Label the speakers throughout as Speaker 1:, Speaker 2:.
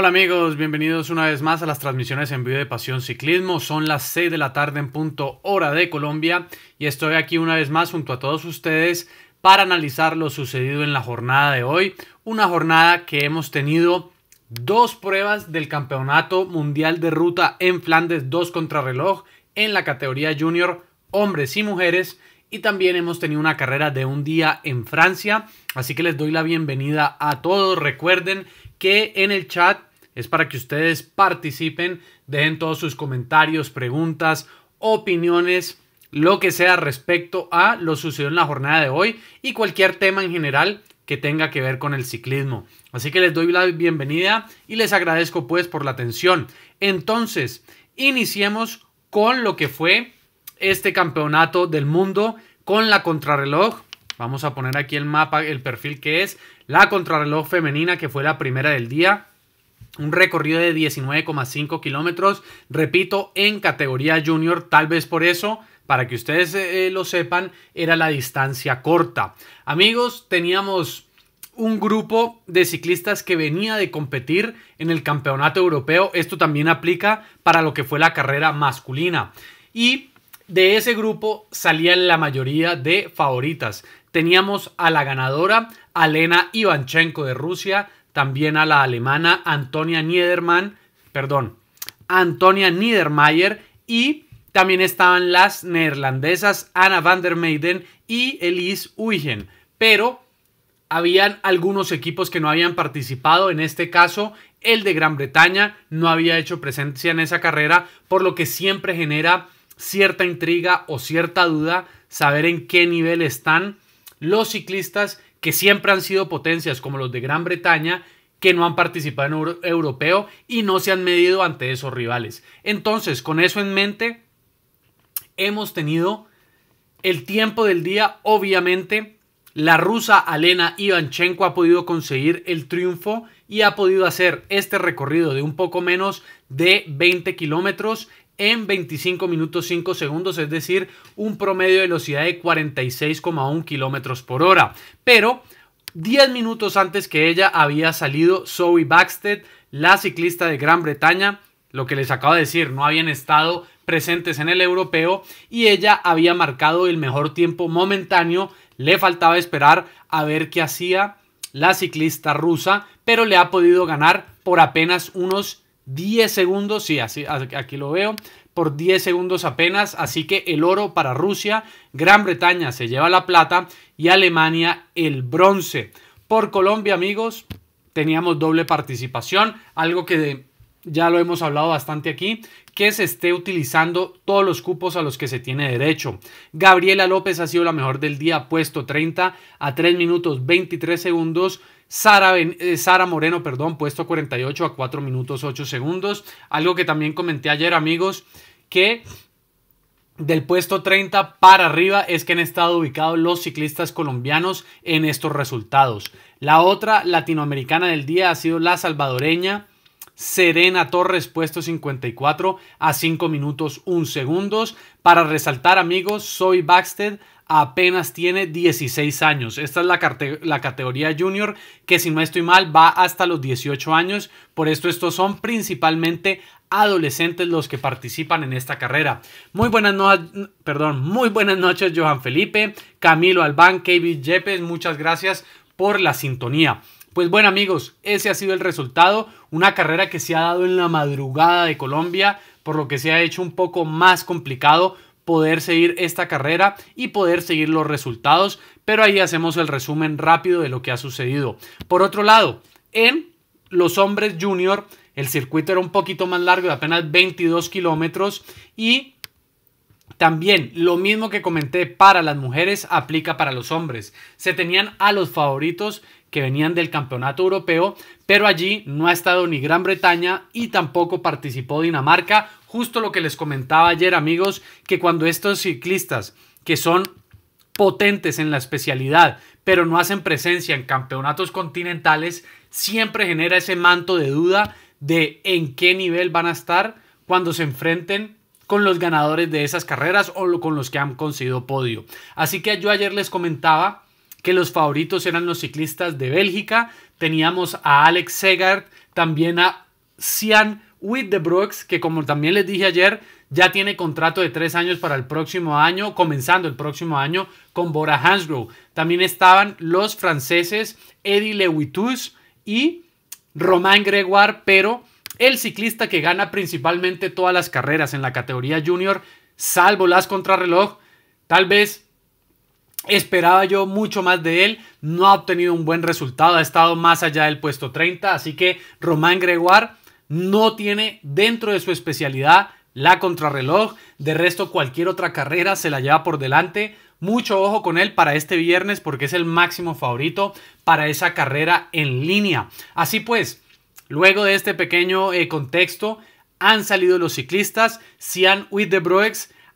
Speaker 1: Hola amigos, bienvenidos una vez más a las transmisiones en vivo de Pasión Ciclismo. Son las 6 de la tarde en punto hora de Colombia y estoy aquí una vez más junto a todos ustedes para analizar lo sucedido en la jornada de hoy. Una jornada que hemos tenido dos pruebas del Campeonato Mundial de Ruta en Flandes, dos contrarreloj en la categoría junior hombres y mujeres y también hemos tenido una carrera de un día en Francia. Así que les doy la bienvenida a todos. Recuerden que en el chat es para que ustedes participen, dejen todos sus comentarios, preguntas, opiniones, lo que sea respecto a lo sucedido en la jornada de hoy y cualquier tema en general que tenga que ver con el ciclismo. Así que les doy la bienvenida y les agradezco pues por la atención. Entonces, iniciemos con lo que fue este campeonato del mundo con la contrarreloj. Vamos a poner aquí el mapa, el perfil que es la contrarreloj femenina, que fue la primera del día. Un recorrido de 19,5 kilómetros, repito, en categoría junior, tal vez por eso, para que ustedes eh, lo sepan, era la distancia corta. Amigos, teníamos un grupo de ciclistas que venía de competir en el campeonato europeo. Esto también aplica para lo que fue la carrera masculina. Y de ese grupo salían la mayoría de favoritas. Teníamos a la ganadora, Alena Ivanchenko de Rusia, también a la alemana Antonia Niedermann, perdón, Antonia Niedermayer y también estaban las neerlandesas Anna van der Meyden y Elise Uygen. Pero habían algunos equipos que no habían participado, en este caso el de Gran Bretaña no había hecho presencia en esa carrera, por lo que siempre genera cierta intriga o cierta duda saber en qué nivel están los ciclistas que siempre han sido potencias como los de Gran Bretaña que no han participado en europeo y no se han medido ante esos rivales. Entonces, con eso en mente, hemos tenido el tiempo del día, obviamente, la rusa Alena Ivanchenko ha podido conseguir el triunfo y ha podido hacer este recorrido de un poco menos de 20 kilómetros en 25 minutos 5 segundos, es decir, un promedio de velocidad de 46,1 kilómetros por hora. Pero 10 minutos antes que ella había salido Zoe Baxted, la ciclista de Gran Bretaña, lo que les acabo de decir, no habían estado presentes en el europeo y ella había marcado el mejor tiempo momentáneo, le faltaba esperar a ver qué hacía la ciclista rusa, pero le ha podido ganar por apenas unos 10 segundos, sí, así, aquí lo veo, por 10 segundos apenas, así que el oro para Rusia, Gran Bretaña se lleva la plata y Alemania el bronce. Por Colombia, amigos, teníamos doble participación, algo que ya lo hemos hablado bastante aquí, que se esté utilizando todos los cupos a los que se tiene derecho. Gabriela López ha sido la mejor del día, puesto 30 a 3 minutos 23 segundos. Eh, Sara, Moreno, perdón, puesto 48 a 4 minutos 8 segundos. Algo que también comenté ayer, amigos, que del puesto 30 para arriba es que han estado ubicados los ciclistas colombianos en estos resultados. La otra latinoamericana del día ha sido la salvadoreña Serena Torres, puesto 54 a 5 minutos 1 segundos. Para resaltar, amigos, soy Baxter apenas tiene 16 años. Esta es la, categoría junior que si no estoy mal va hasta los 18 años. Por esto estos son principalmente adolescentes los que participan en esta carrera. Muy buenas noches, perdón, muy buenas noches Johan Felipe, Camilo Albán, KB Yepes, muchas gracias por la sintonía. Pues bueno amigos, ese ha sido el resultado, una carrera que se ha dado en la madrugada de Colombia, por lo que se ha hecho un poco más complicado poder seguir esta carrera y poder seguir los resultados, pero ahí hacemos el resumen rápido de lo que ha sucedido. Por otro lado, en los hombres junior, el circuito era un poquito más largo, de apenas 22 kilómetros y también lo mismo que comenté para las mujeres aplica para los hombres. Se tenían a los favoritos que venían del campeonato europeo, pero allí no ha estado ni Gran Bretaña y tampoco participó Dinamarca, justo lo que les comentaba ayer amigos, que cuando estos ciclistas que son potentes en la especialidad, pero no hacen presencia en campeonatos continentales, siempre genera ese manto de duda de en qué nivel van a estar cuando se enfrenten con los ganadores de esas carreras o con los que han conseguido podio. Así que yo ayer les comentaba que los favoritos eran los ciclistas de Bélgica. Teníamos a Alex Segard, también a the Brooks, que como también les dije ayer, ya tiene contrato de tres años para el próximo año, comenzando el próximo año con Bora Hansgrohe. También estaban los franceses Eddie Lewitus y Romain Gregoire, pero el ciclista que gana principalmente todas las carreras en la categoría junior, salvo las contrarreloj, tal vez Esperaba yo mucho más de él, no ha obtenido un buen resultado, ha estado más allá del puesto 30, así que Romain Gregoire no tiene dentro de su especialidad la contrarreloj, de resto cualquier otra carrera se la lleva por delante. Mucho ojo con él para este viernes porque es el máximo favorito para esa carrera en línea. Así pues, luego de este pequeño eh, contexto, han salido los ciclistas. Sian With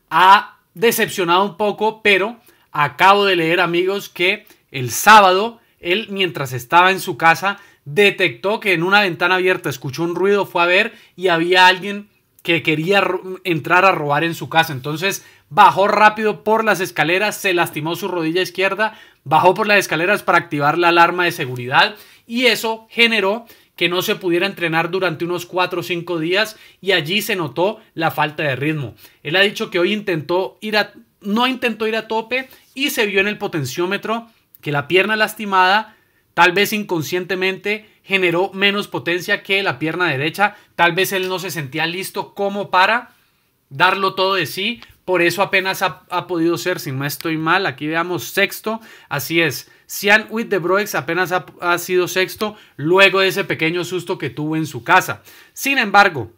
Speaker 1: ha decepcionado un poco, pero acabo de leer amigos que el sábado, él mientras estaba en su casa, detectó que en una ventana abierta escuchó un ruido, fue a ver y había alguien que quería entrar a robar en su casa. Entonces bajó rápido por las escaleras, se lastimó su rodilla izquierda, bajó por las escaleras para activar la alarma de seguridad y eso generó que no se pudiera entrenar durante unos 4 o 5 días y allí se notó la falta de ritmo. Él ha dicho que hoy intentó ir a, no intentó ir a tope y se vio en el potenciómetro que la pierna lastimada Tal vez inconscientemente generó menos potencia que la pierna derecha. Tal vez él no se sentía listo como para darlo todo de sí. Por eso apenas ha, podido ser, si no estoy mal, aquí veamos sexto. Así es, Sian With the apenas ha, ha sido sexto luego de ese pequeño susto que tuvo en su casa. Sin embargo,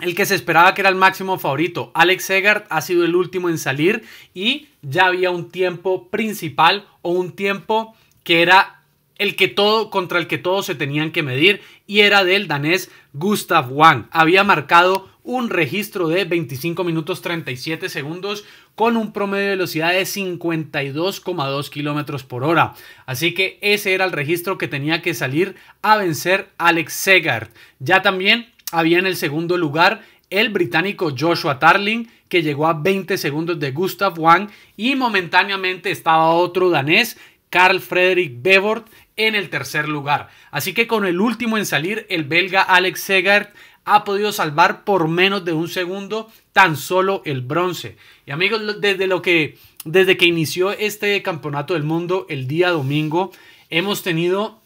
Speaker 1: el que se esperaba que era el máximo favorito, Alex Segard, ha sido el último en salir y ya había un tiempo principal o un tiempo que era el que todo contra el que todos se tenían que medir y era del danés Gustav Wang. Había marcado un registro de 25 minutos 37 segundos con un promedio de velocidad de 52,2 kilómetros por hora. Así que ese era el registro que tenía que salir a vencer Alex Segard. Ya también había en el segundo lugar el británico Joshua Tarling, que llegó a 20 segundos de Gustav Wang, y momentáneamente estaba otro danés, Carl Frederick Bevort, en el tercer lugar. Así que con el último en salir, el belga Alex Segard ha podido salvar por menos de un segundo tan solo el bronce. Y amigos, desde lo que desde que inició este campeonato del mundo el día domingo, hemos tenido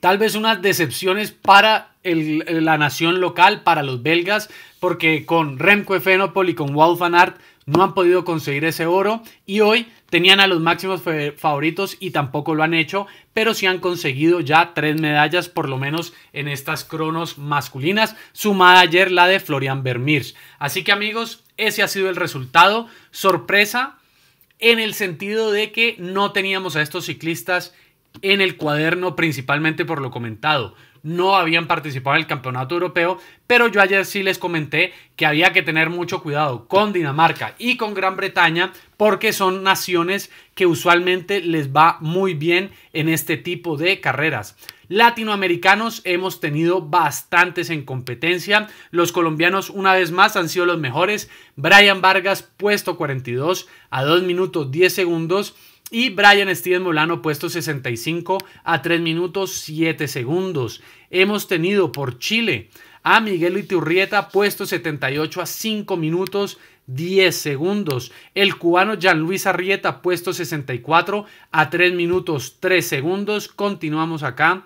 Speaker 1: tal vez unas decepciones para la nación local, para los belgas, porque con Remco Evenepoel y con Wout van Aert no han podido conseguir ese oro y hoy tenían a los máximos favoritos y tampoco lo han hecho, pero sí han conseguido ya tres medallas por lo menos en estas cronos masculinas, sumada ayer la de Florian Vermeers. Así que amigos, ese ha sido el resultado. Sorpresa en el sentido de que no teníamos a estos ciclistas en el cuaderno principalmente por lo comentado no habían participado en el campeonato europeo, pero yo ayer sí les comenté que había que tener mucho cuidado con Dinamarca y con Gran Bretaña porque son naciones que usualmente les va muy bien en este tipo de carreras. Latinoamericanos hemos tenido bastantes en competencia. Los colombianos una vez más han sido los mejores. Brian Vargas puesto 42 a 2 minutos 10 segundos. Y Brian Steven Molano puesto 65 a 3 minutos 7 segundos. Hemos tenido por Chile a Miguel Iturrieta puesto 78 a 5 minutos 10 segundos. El cubano Jean Luis Arrieta puesto 64 a 3 minutos 3 segundos. Continuamos acá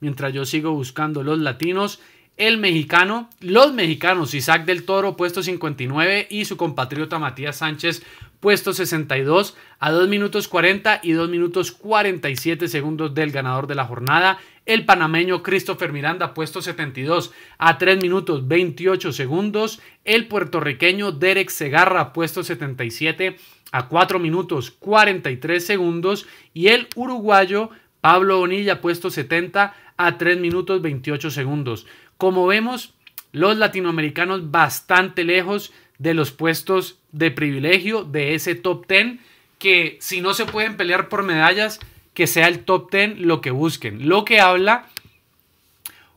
Speaker 1: mientras yo sigo buscando los latinos el mexicano, los mexicanos Isaac del Toro puesto 59 y su compatriota Matías Sánchez puesto 62 a 2 minutos 40 y 2 minutos 47 segundos del ganador de la jornada. El panameño Christopher Miranda puesto 72 a 3 minutos 28 segundos. El puertorriqueño Derek Segarra puesto 77 a 4 minutos 43 segundos. Y el uruguayo Pablo Bonilla puesto 70 a 3 minutos 28 segundos. Como vemos, los latinoamericanos bastante lejos de los puestos de privilegio de ese top 10 que si no se pueden pelear por medallas, que sea el top 10 lo que busquen. Lo que habla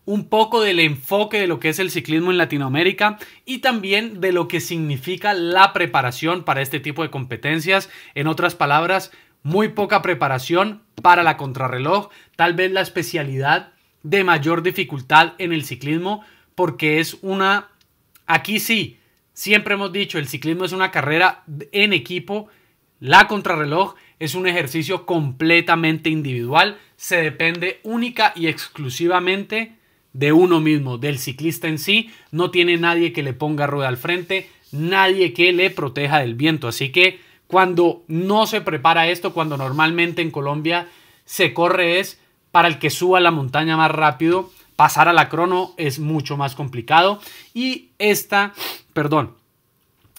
Speaker 1: un poco del enfoque de lo que es el ciclismo en Latinoamérica y también de lo que significa la preparación para este tipo de competencias. En otras palabras, muy poca preparación para la contrarreloj. Tal vez la especialidad de mayor dificultad en el ciclismo porque es una, aquí sí, siempre hemos dicho, el ciclismo es una carrera en equipo, la contrarreloj es un ejercicio completamente individual, se depende única y exclusivamente de uno mismo, del ciclista en sí, no tiene nadie que le ponga rueda al frente, nadie que le proteja del viento, así que cuando no se prepara esto, cuando normalmente en Colombia se corre es para el que suba la montaña más rápido, pasar a la crono es mucho más complicado. Y esta, perdón,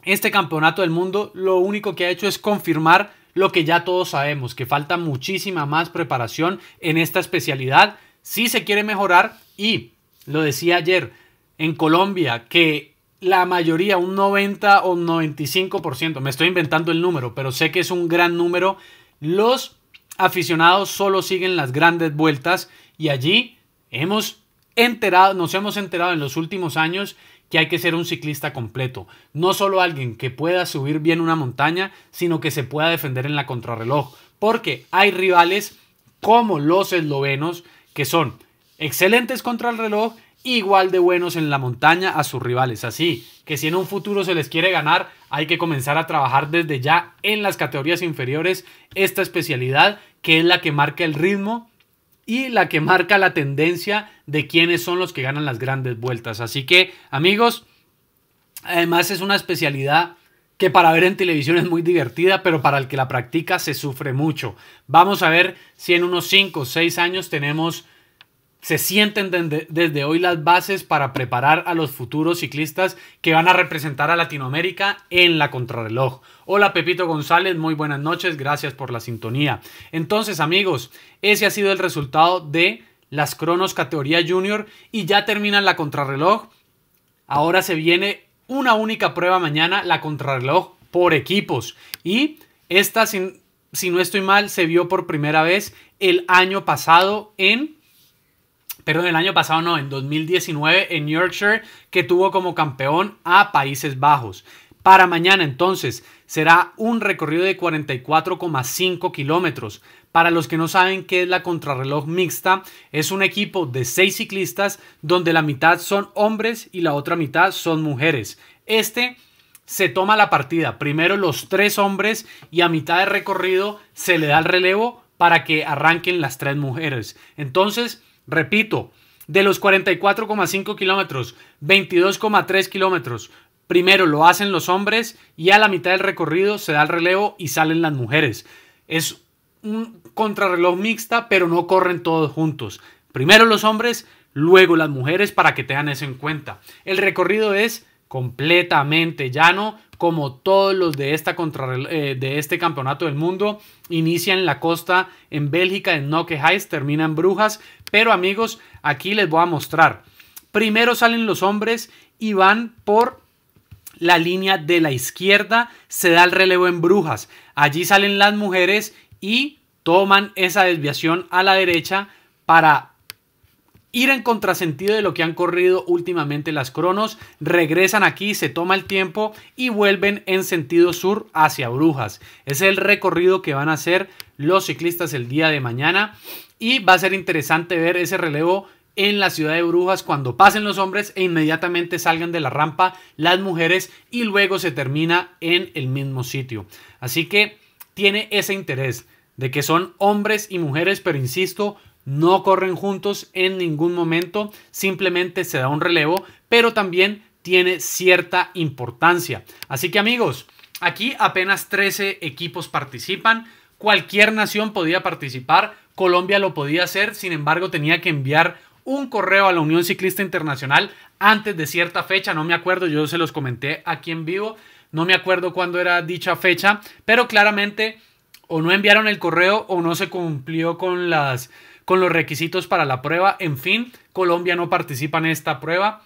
Speaker 1: este campeonato del mundo lo único que ha hecho es confirmar lo que ya todos sabemos, que falta muchísima más preparación en esta especialidad. Si se quiere mejorar y, lo decía ayer, en Colombia, que la mayoría, un 90 o un 95%, me estoy inventando el número, pero sé que es un gran número, los aficionados solo siguen las grandes vueltas y allí hemos enterado, nos hemos enterado en los últimos años que hay que ser un ciclista completo. No solo alguien que pueda subir bien una montaña, sino que se pueda defender en la contrarreloj. Porque hay rivales como los eslovenos que son excelentes contra el reloj, igual de buenos en la montaña a sus rivales. Así que si en un futuro se les quiere ganar, hay que comenzar a trabajar desde ya en las categorías inferiores esta especialidad que es la que marca el ritmo y la que marca la tendencia de quiénes son los que ganan las grandes vueltas. Así que, amigos, además es una especialidad que para ver en televisión es muy divertida, pero para el que la practica se sufre mucho. Vamos a ver si en unos 5 o 6 años tenemos se sienten desde, hoy las bases para preparar a los futuros ciclistas que van a representar a Latinoamérica en la contrarreloj. Hola Pepito González, muy buenas noches, gracias por la sintonía. Entonces amigos, ese ha sido el resultado de las cronos categoría junior y ya termina la contrarreloj. Ahora se viene una única prueba mañana, la contrarreloj por equipos. Y esta, si no estoy mal, se vio por primera vez el año pasado en perdón, el año pasado no, en 2019 en Yorkshire, que tuvo como campeón a Países Bajos. Para mañana entonces será un recorrido de 44,5 kilómetros. Para los que no saben qué es la contrarreloj mixta, es un equipo de seis ciclistas donde la mitad son hombres y la otra mitad son mujeres. Este se toma la partida, primero los tres hombres y a mitad de recorrido se le da el relevo para que arranquen las tres mujeres. Entonces, Repito, de los 44,5 kilómetros, 22,3 kilómetros, primero lo hacen los hombres y a la mitad del recorrido se da el relevo y salen las mujeres. Es un contrarreloj mixta, pero no corren todos juntos. Primero los hombres, luego las mujeres para que tengan eso en cuenta. El recorrido es completamente llano, como todos los de, esta eh, de este campeonato del mundo. Inicia en la costa en Bélgica, en Noque Heights, termina en Brujas. Pero amigos, aquí les voy a mostrar. Primero salen los hombres y van por la línea de la izquierda, se da el relevo en Brujas. Allí salen las mujeres y toman esa desviación a la derecha para ir en contrasentido de lo que han corrido últimamente las cronos, regresan aquí, se toma el tiempo y vuelven en sentido sur hacia Brujas. Es el recorrido que van a hacer los ciclistas el día de mañana y va a ser interesante ver ese relevo en la ciudad de Brujas cuando pasen los hombres e inmediatamente salgan de la rampa las mujeres y luego se termina en el mismo sitio. Así que tiene ese interés de que son hombres y mujeres, pero insisto, no corren juntos en ningún momento, simplemente se da un relevo, pero también tiene cierta importancia. Así que amigos, aquí apenas 13 equipos participan, cualquier nación podía participar, Colombia lo podía hacer, sin embargo tenía que enviar un correo a la Unión Ciclista Internacional antes de cierta fecha, no me acuerdo, yo se los comenté aquí en vivo, no me acuerdo cuándo era dicha fecha, pero claramente o no enviaron el correo o no se cumplió con las con los requisitos para la prueba. En fin, Colombia no participa en esta prueba,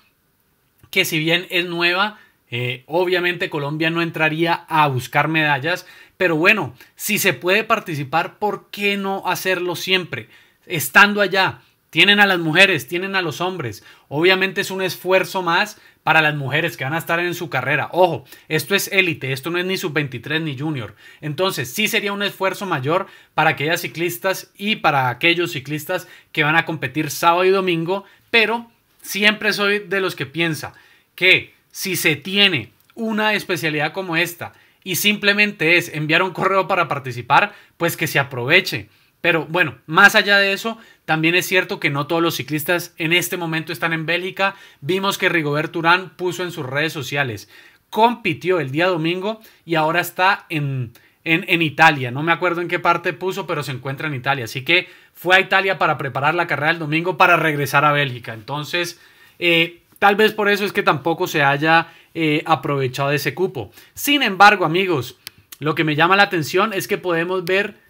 Speaker 1: que si bien es nueva, eh, obviamente Colombia no entraría a buscar medallas, pero bueno, si se puede participar, ¿por qué no hacerlo siempre? Estando allá, tienen a las mujeres, tienen a los hombres. Obviamente es un esfuerzo más para las mujeres que van a estar en su carrera. Ojo, esto es élite, esto no es ni sub-23 ni junior. Entonces sí sería un esfuerzo mayor para aquellas ciclistas y para aquellos ciclistas que van a competir sábado y domingo, pero siempre soy de los que piensa que si se tiene una especialidad como esta y simplemente es enviar un correo para participar, pues que se aproveche. Pero bueno, más allá de eso, también es cierto que no todos los ciclistas en este momento están en Bélgica. Vimos que Rigobert Urán puso en sus redes sociales, compitió el día domingo y ahora está en, en, Italia. No me acuerdo en qué parte puso, pero se encuentra en Italia. Así que fue a Italia para preparar la carrera del domingo para regresar a Bélgica. Entonces, eh, tal vez por eso es que tampoco se haya eh, aprovechado de ese cupo. Sin embargo, amigos, lo que me llama la atención es que podemos ver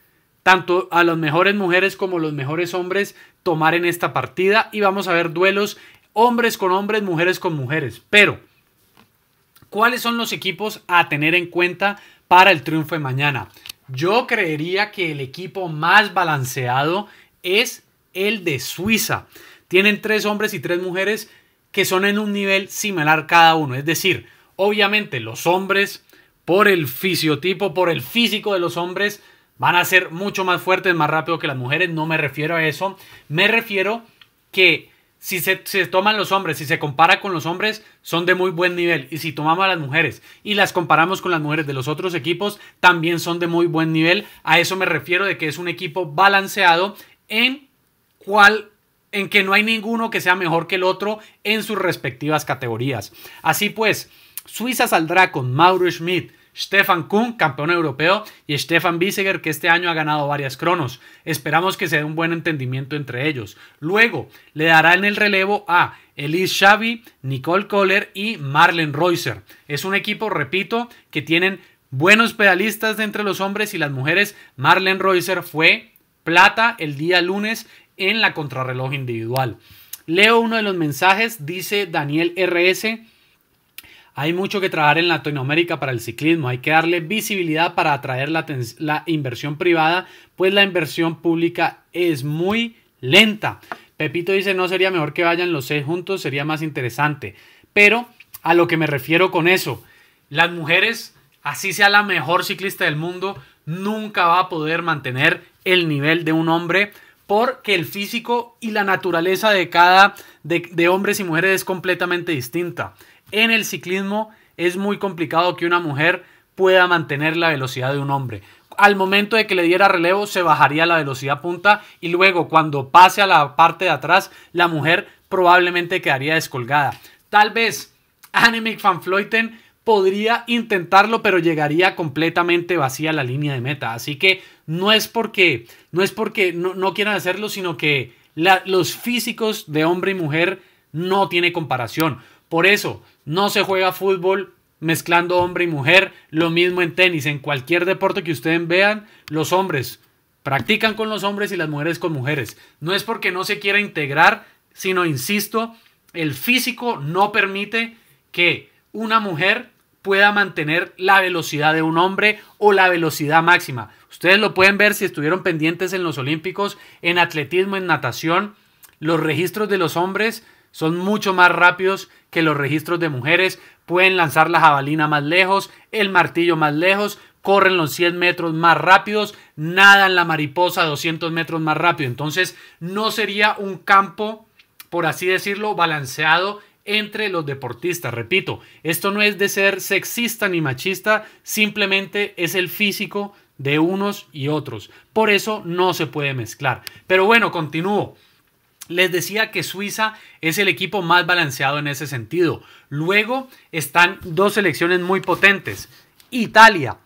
Speaker 1: tanto a las mejores mujeres como los mejores hombres tomar en esta partida y vamos a ver duelos hombres con hombres, mujeres con mujeres. Pero, ¿cuáles son los equipos a tener en cuenta para el triunfo de mañana? Yo creería que el equipo más balanceado es el de Suiza. Tienen tres hombres y tres mujeres que son en un nivel similar cada uno. Es decir, obviamente los hombres, por el fisiotipo, por el físico de los hombres, van a ser mucho más fuertes, más rápido que las mujeres. No me refiero a eso. Me refiero que si se, toman los hombres, si se compara con los hombres, son de muy buen nivel. Y si tomamos a las mujeres y las comparamos con las mujeres de los otros equipos, también son de muy buen nivel. A eso me refiero de que es un equipo balanceado en cual en que no hay ninguno que sea mejor que el otro en sus respectivas categorías. Así pues, Suiza saldrá con Mauro Schmidt, Stefan Kuhn, campeón europeo, y Stefan Biseger, que este año ha ganado varias cronos. Esperamos que se dé un buen entendimiento entre ellos. Luego, le dará en el relevo a Elise Xavi, Nicole Kohler y Marlen Reuser. Es un equipo, repito, que tienen buenos pedalistas de entre los hombres y las mujeres. Marlen Reuser fue plata el día lunes en la contrarreloj individual. Leo uno de los mensajes, dice Daniel RS. Hay mucho que trabajar en Latinoamérica para el ciclismo. Hay que darle visibilidad para atraer la, inversión privada, pues la inversión pública es muy lenta. Pepito dice, no sería mejor que vayan los seis juntos, sería más interesante. Pero a lo que me refiero con eso, las mujeres, así sea la mejor ciclista del mundo, nunca va a poder mantener el nivel de un hombre porque el físico y la naturaleza de cada de hombres y mujeres es completamente distinta en el ciclismo es muy complicado que una mujer pueda mantener la velocidad de un hombre. Al momento de que le diera relevo se bajaría la velocidad punta y luego cuando pase a la parte de atrás la mujer probablemente quedaría descolgada. Tal vez Annemiek van Vleuten podría intentarlo pero llegaría completamente vacía la línea de meta. Así que no es porque no, es porque no, quieran hacerlo sino que los físicos de hombre y mujer no tiene comparación. Por eso, no se juega fútbol mezclando hombre y mujer, lo mismo en tenis, en cualquier deporte que ustedes vean, los hombres practican con los hombres y las mujeres con mujeres. No es porque no se quiera integrar, sino, insisto, el físico no permite que una mujer pueda mantener la velocidad de un hombre o la velocidad máxima. Ustedes lo pueden ver si estuvieron pendientes en los Olímpicos, en atletismo, en natación. Los registros de los hombres son mucho más rápidos que los registros de mujeres, pueden lanzar la jabalina más lejos, el martillo más lejos, corren los 100 metros más rápidos, nadan la mariposa 200 metros más rápido. Entonces no sería un campo, por así decirlo, balanceado entre los deportistas. Repito, esto no es de ser sexista ni machista, simplemente es el físico de unos y otros. Por eso no se puede mezclar. Pero bueno, continúo. Les decía que Suiza es el equipo más balanceado en ese sentido. Luego están dos selecciones muy potentes. Italia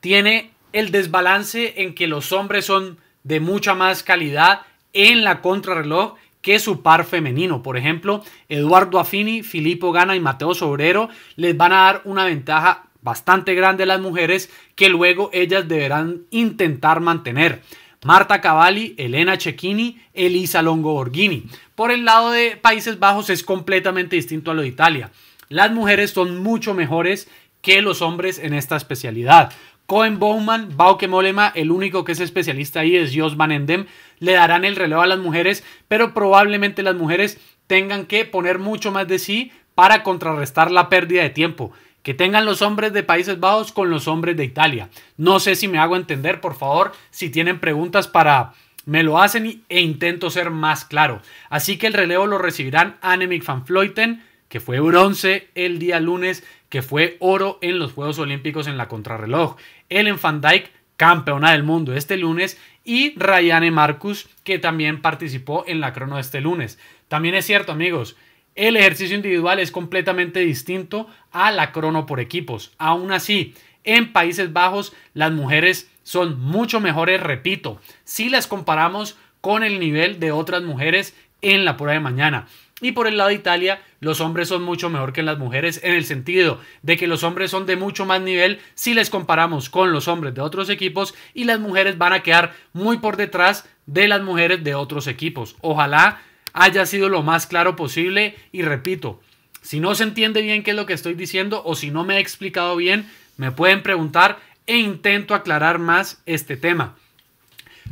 Speaker 1: tiene el desbalance en que los hombres son de mucha más calidad en la contrarreloj que su par femenino. Por ejemplo, Eduardo Affini, Filippo Gana y Mateo Sobrero les van a dar una ventaja bastante grande a las mujeres que luego ellas deberán intentar mantener. Marta Cavalli, Elena Cecchini, Elisa Longoborghini. Por el lado de Países Bajos es completamente distinto a lo de Italia. Las mujeres son mucho mejores que los hombres en esta especialidad. Cohen Bowman, Bauke Molema, el único que es especialista ahí es Jos Van Endem. Le darán el relevo a las mujeres, pero probablemente las mujeres tengan que poner mucho más de sí para contrarrestar la pérdida de tiempo. Que tengan los hombres de Países Bajos con los hombres de Italia. No sé si me hago entender, por favor, si tienen preguntas para me lo hacen e intento ser más claro. Así que el relevo lo recibirán Annemiek van Vleuten, que fue bronce el día lunes, que fue oro en los Juegos Olímpicos en la contrarreloj. Ellen van Dijk, campeona del mundo este lunes, y Rayane Marcus, que también participó en la crono este lunes. También es cierto, amigos, el ejercicio individual es completamente distinto a la crono por equipos. Aún así, en Países Bajos las mujeres son mucho mejores, repito, si las comparamos con el nivel de otras mujeres en la prueba de mañana. Y por el lado de Italia, los hombres son mucho mejor que las mujeres en el sentido de que los hombres son de mucho más nivel si les comparamos con los hombres de otros equipos y las mujeres van a quedar muy por detrás de las mujeres de otros equipos. Ojalá haya sido lo más claro posible y repito, si no se entiende bien qué es lo que estoy diciendo o si no me he explicado bien, me pueden preguntar e intento aclarar más este tema.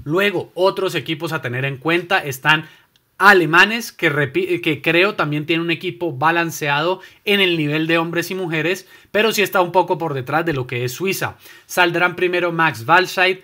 Speaker 1: Luego, otros equipos a tener en cuenta están alemanes, que, que creo también tiene un equipo balanceado en el nivel de hombres y mujeres, pero sí está un poco por detrás de lo que es Suiza. Saldrán primero Max Walscheid,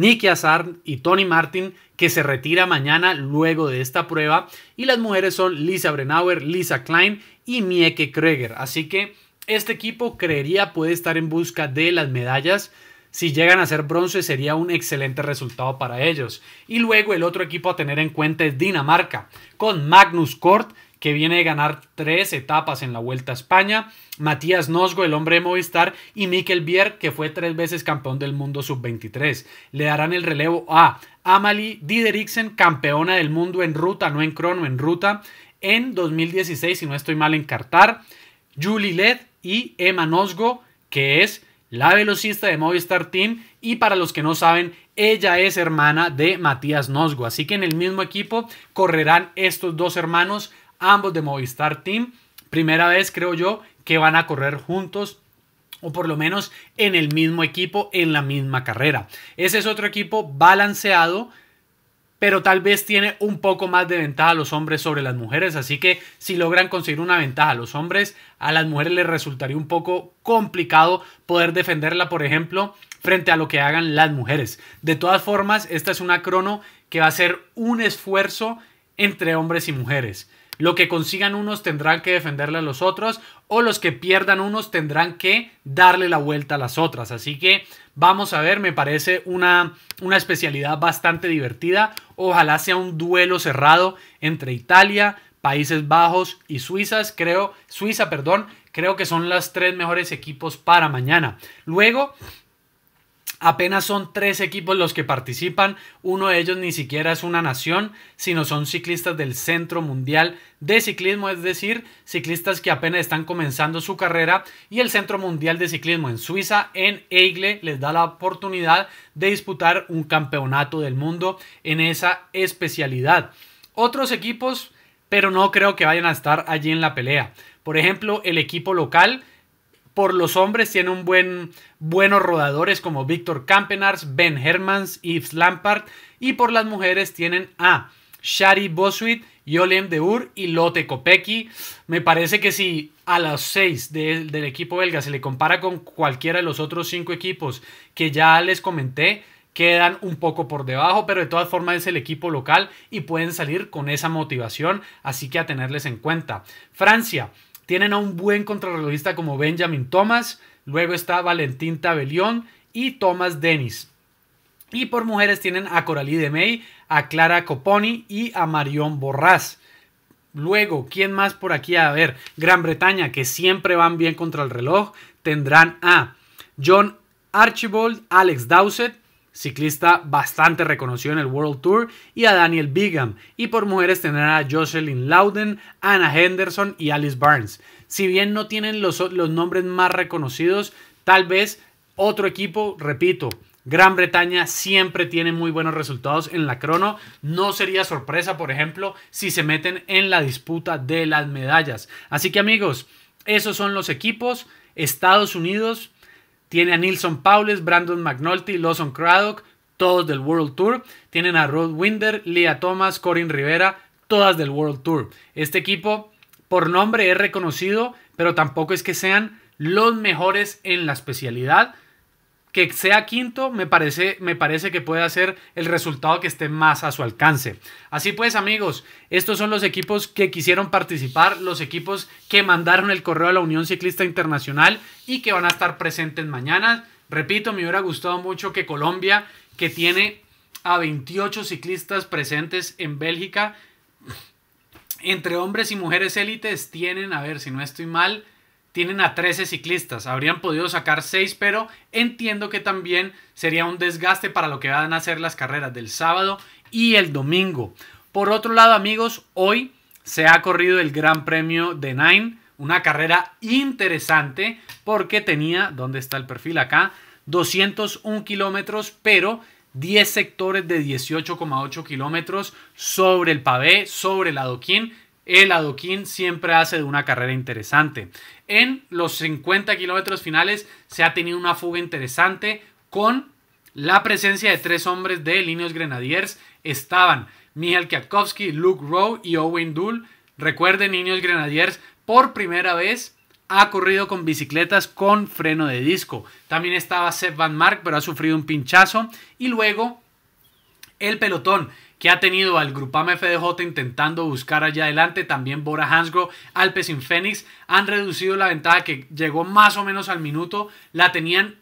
Speaker 1: Nicky Azar y Tony Martin, que se retira mañana luego de esta prueba. Y las mujeres son Lisa Brenauer, Lisa Klein y Mieke Kreger. Así que este equipo creería puede estar en busca de las medallas si llegan a ser bronce sería un excelente resultado para ellos. Y luego el otro equipo a tener en cuenta es Dinamarca, con Magnus Kort, que viene de ganar tres etapas en la Vuelta a España, Matías Nosgo, el hombre de Movistar, y Mikkel Bier, que fue tres veces campeón del mundo sub-23. Le darán el relevo a Amalie Dideriksen, campeona del mundo en ruta, no en crono, en ruta, en 2016, si no estoy mal en Qatar, Julie Led y Emma Nosgo, que es la velocista de Movistar Team y para los que no saben, ella es hermana de Matías Nosgo, así que en el mismo equipo correrán estos dos hermanos, ambos de Movistar Team. Primera vez creo yo que van a correr juntos o por lo menos en el mismo equipo en la misma carrera. Ese es otro equipo balanceado pero tal vez tiene un poco más de ventaja a los hombres sobre las mujeres, así que si logran conseguir una ventaja a los hombres, a las mujeres les resultaría un poco complicado poder defenderla, por ejemplo, frente a lo que hagan las mujeres. De todas formas, esta es una crono que va a ser un esfuerzo entre hombres y mujeres. Lo que consigan unos tendrán que defenderle a los otros o los que pierdan unos tendrán que darle la vuelta a las otras. Así que vamos a ver, me parece una, una especialidad bastante divertida. Ojalá sea un duelo cerrado entre Italia, Países Bajos y Suizas, creo, Suiza, perdón, creo que son los tres mejores equipos para mañana. Luego Apenas son tres equipos los que participan, uno de ellos ni siquiera es una nación, sino son ciclistas del Centro Mundial de Ciclismo, es decir, ciclistas que apenas están comenzando su carrera y el Centro Mundial de Ciclismo en Suiza, en Eigle, les da la oportunidad de disputar un campeonato del mundo en esa especialidad. Otros equipos, pero no creo que vayan a estar allí en la pelea. Por ejemplo, el equipo local por los hombres tiene un buen, buenos rodadores como Víctor Campenars, Ben Hermans, Yves Lampard. Y por las mujeres tienen a Shari Boswit, Yolem Deur y Lotte Kopecky. Me parece que si a los seis del equipo belga se le compara con cualquiera de los otros cinco equipos que ya les comenté, quedan un poco por debajo, pero de todas formas es el equipo local y pueden salir con esa motivación, así que a tenerles en cuenta. Francia, tienen a un buen contrarrelojista como Benjamin Thomas, luego está Valentín Tabelión y Thomas Dennis. Y por mujeres tienen a Coralie de May, a Clara Coponi y a Marion Borrás. Luego, ¿quién más por aquí? A ver, Gran Bretaña, que siempre van bien contra el reloj, tendrán a John Archibald, Alex Dowsett, ciclista bastante reconocido en el World Tour, y a Daniel Bigham. Y por mujeres tendrán a Jocelyn Loudon, Anna Henderson y Alice Barnes. Si bien no tienen los, los nombres más reconocidos, tal vez otro equipo, repito, Gran Bretaña siempre tiene muy buenos resultados en la crono. No sería sorpresa, por ejemplo, si se meten en la disputa de las medallas. Así que amigos, esos son los equipos. Estados Unidos Tiene a Nilson Paules, Brandon McNulty, Lawson Craddock, todos del World Tour. Tienen a Rod Winder, Leah Thomas, Corin Rivera, todas del World Tour. Este equipo, por nombre, es reconocido, pero tampoco es que sean los mejores en la especialidad que sea quinto me parece, me parece que puede ser el resultado que esté más a su alcance. Así pues amigos, estos son los equipos que quisieron participar, los equipos que mandaron el correo a la Unión Ciclista Internacional y que van a estar presentes mañana. Repito, me hubiera gustado mucho que Colombia, que tiene a 28 ciclistas presentes en Bélgica, entre hombres y mujeres élites, tienen, a ver si no estoy mal, tienen a 13 ciclistas. Habrían podido sacar 6, pero entiendo que también sería un desgaste para lo que van a ser las carreras del sábado y el domingo. Por otro lado, amigos, hoy se ha corrido el Gran Premio de Nine, una carrera interesante porque tenía, ¿dónde está el perfil acá? 201 kilómetros, pero 10 sectores de 18,8 kilómetros sobre el pavé, sobre el adoquín, el adoquín siempre hace de una carrera interesante. En los 50 kilómetros finales se ha tenido una fuga interesante con la presencia de tres hombres de Líneos Grenadiers. Estaban Michael Kwiatkowski, Luke Rowe y Owen Dull. Recuerden, Niños Grenadiers por primera vez ha corrido con bicicletas con freno de disco. También estaba Seth Van Mark, pero ha sufrido un pinchazo. Y luego el pelotón que ha tenido al Grupama FDJ intentando buscar allá adelante, también Bora Hansgrohe, Alpecin Phoenix, han reducido la ventaja que llegó más o menos al minuto, la tenían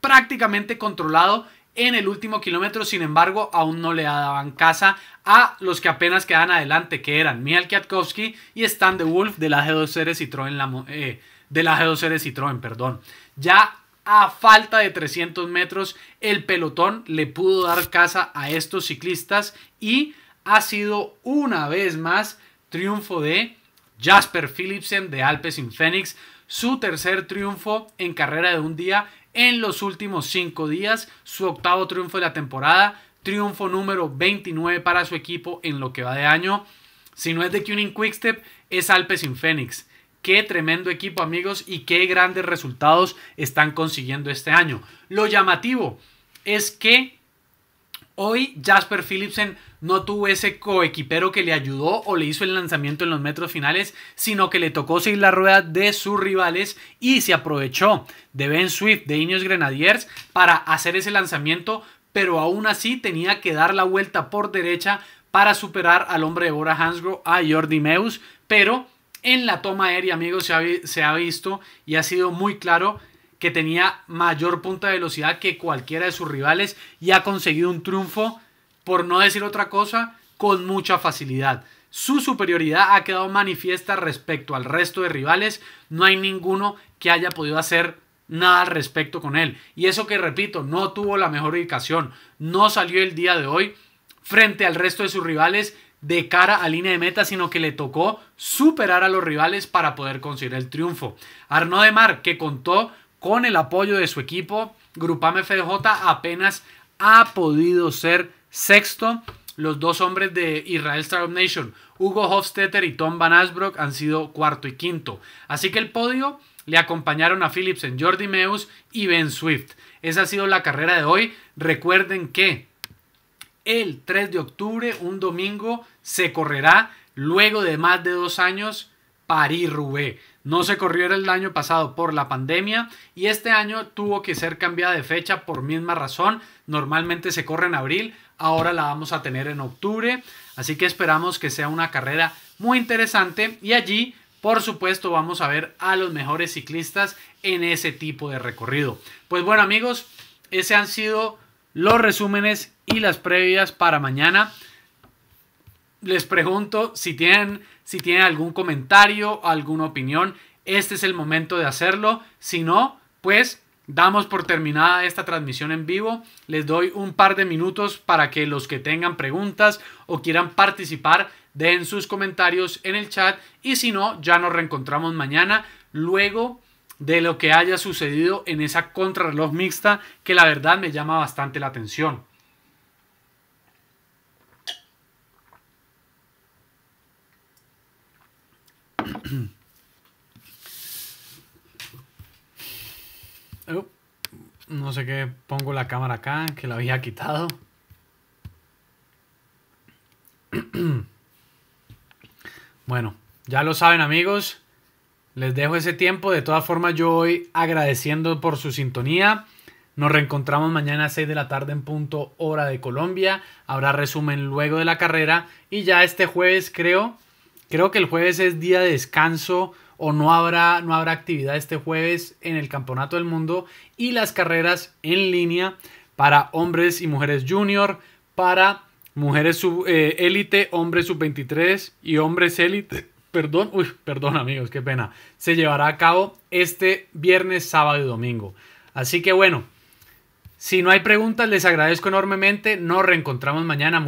Speaker 1: prácticamente controlado en el último kilómetro, sin embargo, aún no le daban casa a los que apenas quedan adelante, que eran Mial Kwiatkowski y Stan de Wolf de la G2R Citroën, eh, de la G2R Citroën, perdón. Ya a falta de 300 metros, el pelotón le pudo dar casa a estos ciclistas y ha sido una vez más triunfo de Jasper Philipsen de Alpes in Phoenix, su tercer triunfo en carrera de un día en los últimos cinco días, su octavo triunfo de la temporada, triunfo número 29 para su equipo en lo que va de año. Si no es de Quick Quickstep, es Alpes in Phoenix. Qué tremendo equipo amigos y qué grandes resultados están consiguiendo este año. Lo llamativo es que hoy Jasper Philipsen no tuvo ese coequipero que le ayudó o le hizo el lanzamiento en los metros finales, sino que le tocó seguir la rueda de sus rivales y se aprovechó de Ben Swift de Ineos Grenadiers para hacer ese lanzamiento, pero aún así tenía que dar la vuelta por derecha para superar al hombre de Bora Hansgrohe, a Jordi Meus, pero en la toma aérea, amigos, se ha, visto y ha sido muy claro que tenía mayor punta de velocidad que cualquiera de sus rivales y ha conseguido un triunfo, por no decir otra cosa, con mucha facilidad. Su superioridad ha quedado manifiesta respecto al resto de rivales. No hay ninguno que haya podido hacer nada al respecto con él. Y eso que repito, no tuvo la mejor ubicación, no salió el día de hoy frente al resto de sus rivales de cara a línea de meta, sino que le tocó superar a los rivales para poder conseguir el triunfo. Arnaud de Mar, que contó con el apoyo de su equipo, Grupame FDJ apenas ha podido ser sexto. Los dos hombres de Israel Startup Nation, Hugo Hofstetter y Tom Van Asbrook, han sido cuarto y quinto. Así que el podio le acompañaron a Philipsen, Jordi Meus y Ben Swift. Esa ha sido la carrera de hoy. Recuerden que el 3 de octubre, un domingo, se correrá luego de más de dos años París-Roubaix. No se corrió el año pasado por la pandemia y este año tuvo que ser cambiada de fecha por misma razón. Normalmente se corre en abril, ahora la vamos a tener en octubre. Así que esperamos que sea una carrera muy interesante y allí, por supuesto, vamos a ver a los mejores ciclistas en ese tipo de recorrido. Pues bueno amigos, ese han sido los resúmenes y las previas para mañana. Les pregunto si tienen, si tienen algún comentario, alguna opinión. Este es el momento de hacerlo. Si no, pues damos por terminada esta transmisión en vivo. Les doy un par de minutos para que los que tengan preguntas o quieran participar den sus comentarios en el chat. Y si no, ya nos reencontramos mañana. Luego de lo que haya sucedido en esa contrarreloj mixta que la verdad me llama bastante la atención. No sé qué pongo la cámara acá, que la había quitado. Bueno, ya lo saben amigos, les dejo ese tiempo. De todas formas, yo voy agradeciendo por su sintonía. Nos reencontramos mañana a 6 de la tarde en punto hora de Colombia. Habrá resumen luego de la carrera. Y ya este jueves creo, creo que el jueves es día de descanso o no habrá, no habrá actividad este jueves en el Campeonato del Mundo. Y las carreras en línea para hombres y mujeres junior, para mujeres eh, élite, hombres sub 23 y hombres élite. Perdón, uy, perdón amigos, qué pena. Se llevará a cabo este viernes, sábado y domingo. Así que bueno, si no hay preguntas, les agradezco enormemente. Nos reencontramos mañana.